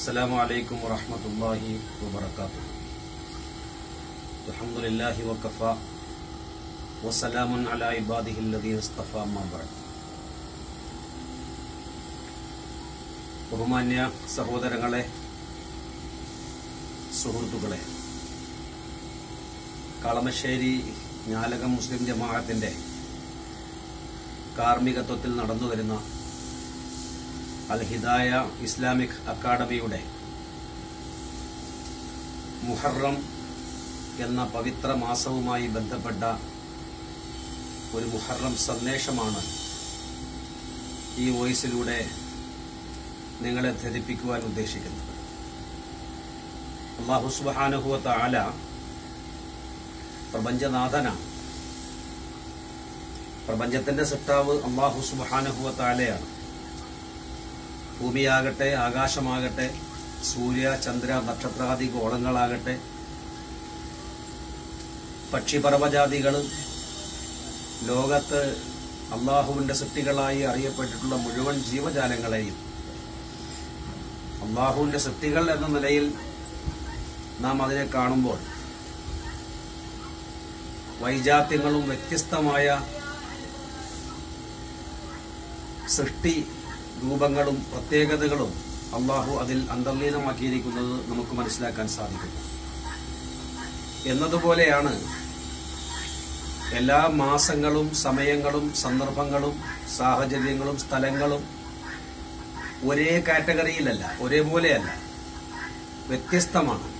السلام عليكم ورحمة الله وبركاته الحمد لله وكفى وسلام على عباده الذين اصطفى ما بعد ബഹുമാന്യ സഹോദരങ്ങളെ സുഹൃത്തുക്കളെ കളമശ്ശേരി ഞാലകം മുസ്ലിം ജമാഅത്തിന്റെ കാർമ്മികത്വത്തിൽ നടന്നുവരുന്ന അൽ ഹിദായ ഇസ്ലാമിക് അക്കാദമിയുടെ മുഹറം എന്ന പവിത്ര മാസവുമായി ബന്ധപ്പെട്ട ഒരു മുഹറം സന്ദേശമാണ് ഈ വോയിസിലൂടെ നിങ്ങളെ ധരിപ്പിക്കുവാൻ ഉദ്ദേശിക്കുന്നത്. അള്ളാഹു സുബാനുഹുവത്ത ആല പ്രപഞ്ചനാഥനാണ് പ്രപഞ്ചത്തിന്റെ സൃഷ്ടാവ് അള്ളാഹു സുബാനുഹുവത്ത ആലയാണ് ഭൂമിയാകട്ടെ ആകാശമാകട്ടെ സൂര്യ ചന്ദ്ര നക്ഷത്രാദി ഗോളങ്ങളാകട്ടെ പക്ഷിപർവജാതികൾ ലോകത്ത് അള്ളാഹുവിന്റെ സൃഷ്ടികളായി അറിയപ്പെട്ടിട്ടുള്ള മുഴുവൻ ജീവജാലങ്ങളെയും അള്ളാഹുവിന്റെ സൃഷ്ടികൾ എന്ന നിലയിൽ നാം അതിനെ കാണുമ്പോൾ വൈജാത്യങ്ങളും വ്യത്യസ്തമായ സൃഷ്ടി രൂപങ്ങളും പ്രത്യേകതകളും അള്ളാഹു അതിൽ അന്തർലീനമാക്കിയിരിക്കുന്നത് നമുക്ക് മനസ്സിലാക്കാൻ സാധിക്കും എന്നതുപോലെയാണ് എല്ലാ മാസങ്ങളും സമയങ്ങളും സന്ദർഭങ്ങളും സാഹചര്യങ്ങളും സ്ഥലങ്ങളും ഒരേ കാറ്റഗറിയിലല്ല ഒരേപോലെയല്ല. വ്യത്യസ്തമാണ്.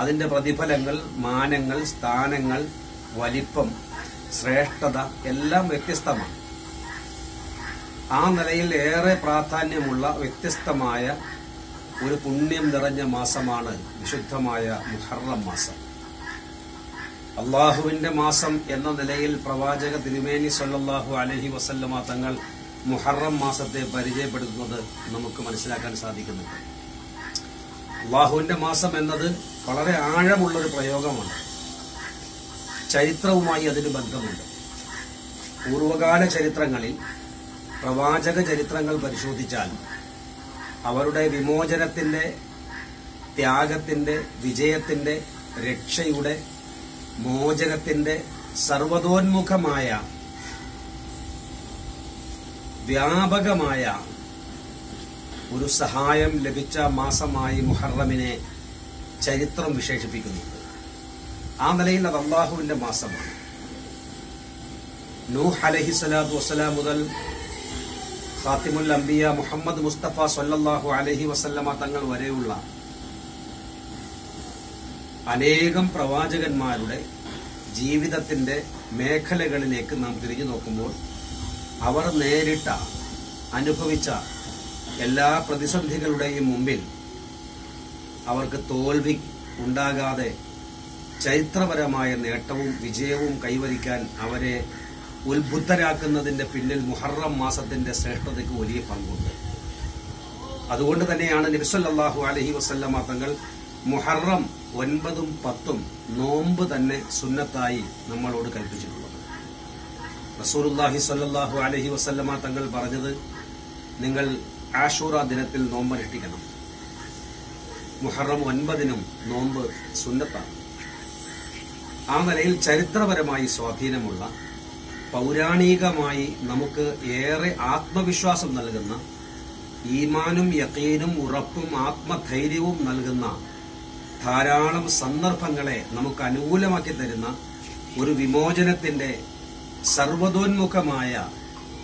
അതിന്റെ പ്രതിഫലങ്ങൾ മാനങ്ങൾ സ്ഥാനങ്ങൾ വലിപ്പം ശ്രേഷ്ഠത എല്ലാം വ്യത്യസ്തമാണ്. ആ നിലയിൽ ഏറെ പ്രാധാന്യമുള്ള വ്യത്യസ്തമായ ഒരു പുണ്യം നിറഞ്ഞ മാസമാണ് വിശുദ്ധമായ മുഹറം മാസം. അള്ളാഹുവിന്റെ മാസം എന്ന നിലയിൽ പ്രവാചക തിരുമേനി സല്ലല്ലാഹു അലഹി വസല്ലമ തങ്ങൾ മുഹറം മാസത്തെ പരിചയപ്പെടുത്തുന്നത് നമുക്ക് മനസ്സിലാക്കാൻ സാധിക്കുന്നുണ്ട്. അള്ളാഹുവിന്റെ മാസം എന്നത് വളരെ ആഴമുള്ളൊരു പ്രയോഗമാണ്. ചരിത്രവുമായി അതിന് ബന്ധമുണ്ട്. പൂർവകാല ചരിത്രങ്ങളിൽ പ്രവാചക ചരിത്രങ്ങൾ പരിശോധിച്ചാൽ അവരുടെ വിമോചനത്തിന്റെ ത്യാഗത്തിന്റെ വിജയത്തിന്റെ രക്ഷയുടെ മോചനത്തിന്റെ സർവതോന്മുഖമായ വ്യാപകമായ ഒരു സഹായം ലഭിച്ച മാസമായി മുഹറമിനെ ചരിത്രം വിശേഷിപ്പിക്കുന്നു. ആ നിലയിൽ അത് അള്ളാഹുവിന്റെ മാസമാണ്. നൂഹ് അലഹി സ്വലാത്തു വസ്സലാം മുതൽ ഫാത്തിമുൽ അംബിയ മുഹമ്മദ് മുസ്തഫ സല്ലല്ലാഹു അലഹി വസല്ലമ തങ്ങൾ വരെയുള്ള അനേകം പ്രവാചകന്മാരുടെ ജീവിതത്തിന്റെ മേഖലകളിലേക്ക് നാം തിരിഞ്ഞു നോക്കുമ്പോൾ അവർ നേരിട്ട അനുഭവിച്ച എല്ലാ പ്രതിസന്ധികളുടെയും മുമ്പിൽ അവർക്ക് തോൽവി ഉണ്ടാകാതെ ചരിത്രപരമായ നേട്ടവും വിജയവും കൈവരിക്കാൻ അവരെ ഉത്ബുദ്ധരാക്കുന്നതിന്റെ പിന്നിൽ മുഹറം മാസത്തിന്റെ ശ്രേഷ്ഠതയ്ക്ക് വലിയ പങ്കുണ്ട്. അതുകൊണ്ട് തന്നെയാണ് നബിസല്ലാഹു അലഹി വസല്ലമ തങ്ങൾ മുഹറം ഒൻപതും പത്തും നോമ്പ് തന്നെ സുന്നത്തായി നമ്മളോട് കൽപ്പിച്ചിട്ടുള്ളത്. റസൂലുല്ലാഹി സല്ലാഹു അലഹി വസല്ലമ തങ്ങൾ പറഞ്ഞത് നിങ്ങൾ ആഷൂറ ദിനത്തിൽ നോമ്പ് നോമ്പനുഷ്ഠിക്കണം മുഹറം ഒൻപതിനും നോമ്പ് സുന്നത്താണ്. ആ നിലയിൽ ചരിത്രപരമായി സ്വാധീനമുള്ള പൗരാണികമായി നമുക്ക് ഏറെ ആത്മവിശ്വാസം നൽകുന്ന ഈമാനും യക്കീനും ഉറപ്പും ആത്മധൈര്യവും നൽകുന്ന ധാരാളം സന്ദർഭങ്ങളെ നമുക്ക് അനുകൂലമാക്കി തരുന്ന ഒരു വിമോചനത്തിന്റെ സർവതോന്മുഖമായ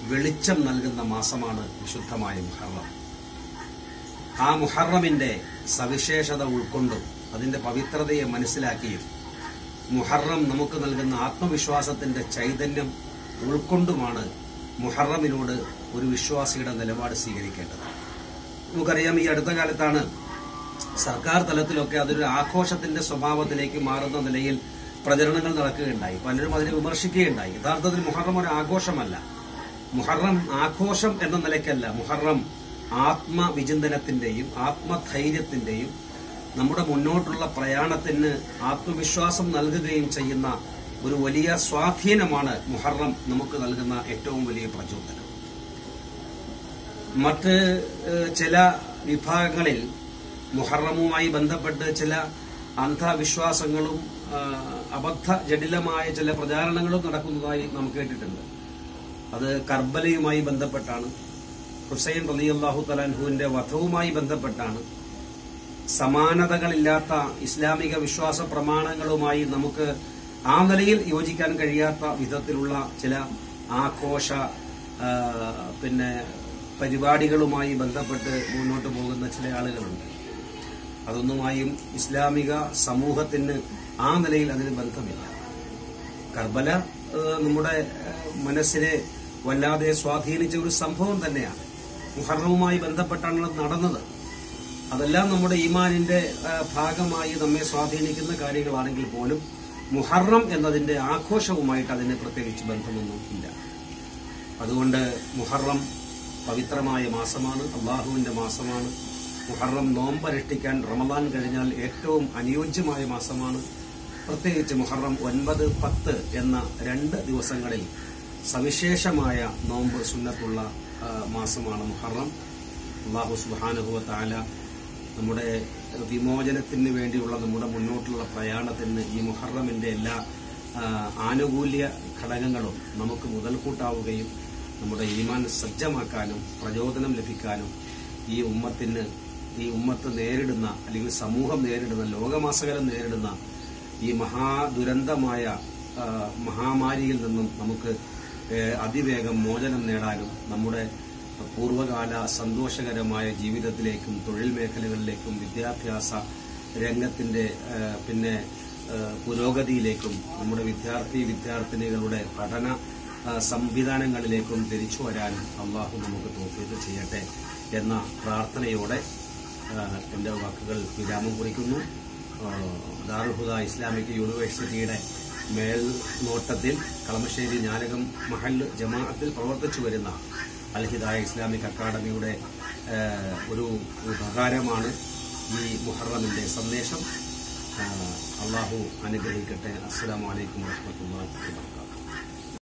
വെളിച്ചം നൽകുന്ന മാസമാണ് വിശുദ്ധമായ മുഹറം. ആ മുഹറമിന്റെ സവിശേഷത ഉൾക്കൊണ്ടും അതിന്റെ പവിത്രതയെ മനസ്സിലാക്കിയും മുഹറം നമുക്ക് നൽകുന്ന ആത്മവിശ്വാസത്തിന്റെ ചൈതന്യം ഉൾക്കൊണ്ടുമാണ് മുഹറമിനോട് ഒരു വിശ്വാസിയുടെ നിലപാട് സ്വീകരിക്കേണ്ടത്. നമുക്കറിയാം ഈ അടുത്ത കാലത്താണ് സർക്കാർ തലത്തിലൊക്കെ അതൊരു ആഘോഷത്തിന്റെ സ്വഭാവത്തിലേക്ക് മാറുന്ന നിലയിൽ പ്രചരണങ്ങൾ നടക്കുകയുണ്ടായി. പലരും അതിനെ വിമർശിക്കുകയുണ്ടായി. യഥാർത്ഥത്തിൽ മുഹറം ഒരു ആഘോഷമല്ല. മുഹറം ആഘോഷം എന്ന നിലയ്ക്കല്ല. മുഹറം ആത്മവിചിന്തനത്തിന്റെയും ആത്മധൈര്യത്തിന്റെയും നമ്മുടെ മുന്നോട്ടുള്ള പ്രയാണത്തിന് ആത്മവിശ്വാസം നൽകുകയും ചെയ്യുന്ന ഒരു വലിയ സ്വാധീനമാണ് മുഹറം നമുക്ക് നൽകുന്ന ഏറ്റവും വലിയ പ്രചോദനം. മറ്റ് ചില വിഭാഗങ്ങളിൽ മുഹറമുമായി ബന്ധപ്പെട്ട് ചില അന്ധവിശ്വാസങ്ങളും അബദ്ധ ജടിലമായ ചില പ്രചാരണങ്ങളും നടക്കുന്നതായി നാം കേട്ടിട്ടുണ്ട്. അത് കർബലയുമായി ബന്ധപ്പെട്ടാണ്. ഹുസൈൻ റലിയല്ലാഹു തലാൻഹുവിന്റെ വധവുമായി ബന്ധപ്പെട്ടാണ്. സമാനതകളില്ലാത്ത ഇസ്ലാമിക വിശ്വാസ പ്രമാണങ്ങളുമായി നമുക്ക് ആ നിലയിൽ യോജിക്കാൻ കഴിയാത്ത വിധത്തിലുള്ള ചില ആഘോഷ പിന്നെ പരിപാടികളുമായി ബന്ധപ്പെട്ട് മുന്നോട്ട് പോകുന്ന ചില ആളുകളുണ്ട്. അതൊന്നുമായും ഇസ്ലാമിക സമൂഹത്തിന് ആ നിലയിൽ അതിന് ബന്ധമില്ല. കർബല നമ്മുടെ മനസ്സിനെ വല്ലാതെ സ്വാധീനിച്ച ഒരു സംഭവം തന്നെയാണ്. മുഹറവുമായി ബന്ധപ്പെട്ടാണ് നടന്നത്. അതെല്ലാം നമ്മുടെ ഈമാനിന്റെ ഭാഗമായി നമ്മെ സ്വാധീനിക്കുന്ന കാര്യങ്ങളാണെങ്കിൽ പോലും മുഹറം എന്നതിന്റെ ആഘോഷവുമായിട്ട് അതിന് പ്രത്യേകിച്ച് ബന്ധമൊന്നും ഇല്ല. അതുകൊണ്ട് മുഹറം പവിത്രമായ മാസമാണ് അള്ളാഹുവിന്റെ മാസമാണ്. മുഹറം നോമ്പരഷ്ടിക്കാൻ റമദാൻ കഴിഞ്ഞാൽ ഏറ്റവും അനുയോജ്യമായ മാസമാണ്. പ്രത്യേകിച്ച് മുഹറം ഒൻപത് പത്ത് എന്ന രണ്ട് ദിവസങ്ങളിൽ സവിശേഷമായ നോമ്പ് സുന്നത്തുള്ള മാസമാണ് മുഹറം. അള്ളാഹു സുബാനുഭവ താല നമ്മുടെ വിമോചനത്തിന് വേണ്ടിയുള്ള നമ്മുടെ മുന്നോട്ടുള്ള പ്രയാണത്തിന് ഈ മുഹറമിന്റെ എല്ലാ ആനുകൂല്യ ഘടകങ്ങളും നമുക്ക് മുതൽക്കൂട്ടാവുകയും നമ്മുടെ ഈമാൻ സജ്ജമാക്കാനും പ്രചോദനം ലഭിക്കാനും ഈ ഉമ്മത്തിന് ഈ ഉമ്മത്ത് നേരിടുന്ന അല്ലെങ്കിൽ സമൂഹം നേരിടുന്ന ലോകമാസകലം നേരിടുന്ന ഈ മഹാദുരന്തമായ മഹാമാരിയിൽ നിന്നും നമുക്ക് അതിവേഗം മോചനം നേടാനും നമ്മുടെ പൂർവകാല സന്തോഷകരമായ ജീവിതത്തിലേക്കും തൊഴിൽ മേഖലകളിലേക്കും വിദ്യാഭ്യാസ രംഗത്തിന്റെ പിന്നെ പുരോഗതിയിലേക്കും നമ്മുടെ വിദ്യാർത്ഥി വിദ്യാർത്ഥിനികളുടെ പഠന സംവിധാനങ്ങളിലേക്കും തിരിച്ചു വരാനും അള്ളാഹു നമുക്ക് തോഫീത് ചെയ്യട്ടെ എന്ന പ്രാർത്ഥനയോടെ എന്റെ വാക്കുകൾ വിരാമം കുറിക്കുന്നു. ദാറുഹുദ ഇസ്ലാമിക് യൂണിവേഴ്സിറ്റിയുടെ മേൽനോട്ടത്തിൽ കളമശ്ശേരി ഞാനകം മഹൽ ജമാഅത്തിൽ പ്രവർത്തിച്ചു വരുന്ന അൽഹിദായ ഇസ്ലാമിക് അക്കാദമിയുടെ ഒരു ഉപകാരമാണ് ഈ മുഹറമിന്റെ സന്ദേശം. അള്ളാഹു അനുഗ്രഹിക്കട്ടെ. അസ്സാം അലൈക്കും വറഹ്മത്തുള്ളാഹി വബറകാതുഹു.